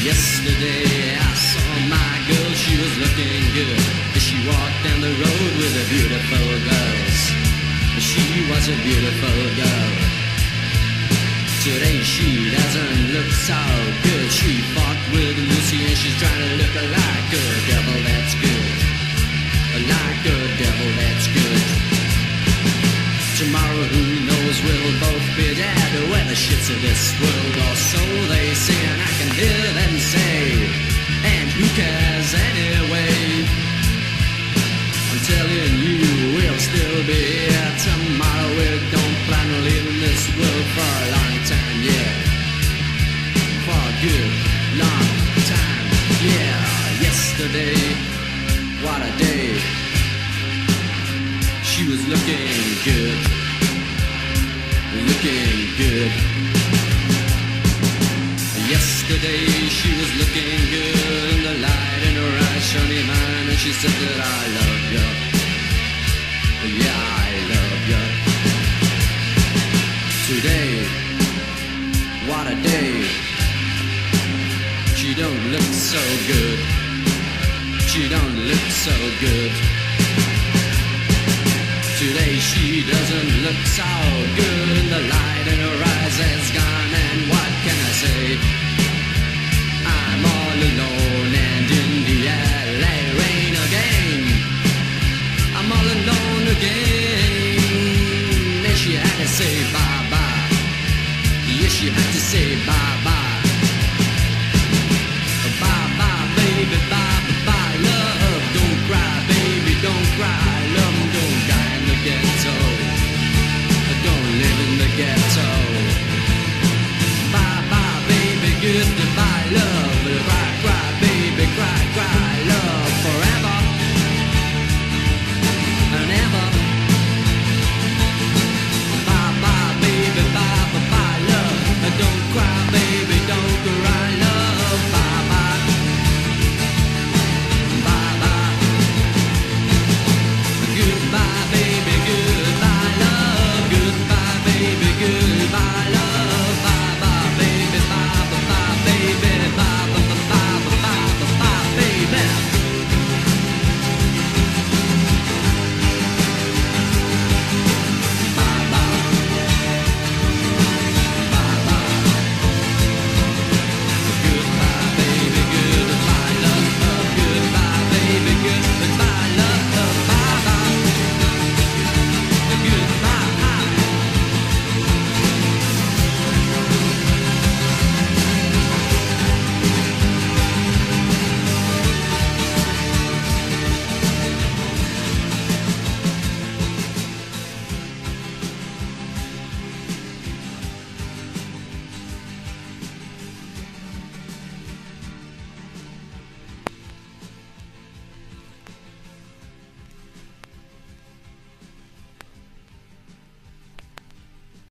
Yesterday I saw my girl, she was looking good. She walked down the road with a beautiful girls. She was a beautiful girl. Today she doesn't look so good. She fought with Lucy and she's trying to look like a devil that's good. Like a devil that's good. Tomorrow who knows we'll both be dead Shits of this world or so they say and I can hear them say. And who cares anyway? I'm telling you we'll still be She don't look so good. She don't look so good. Today she doesn't look so good. The light in her eyes has gone, and what can I say? I'm all alone.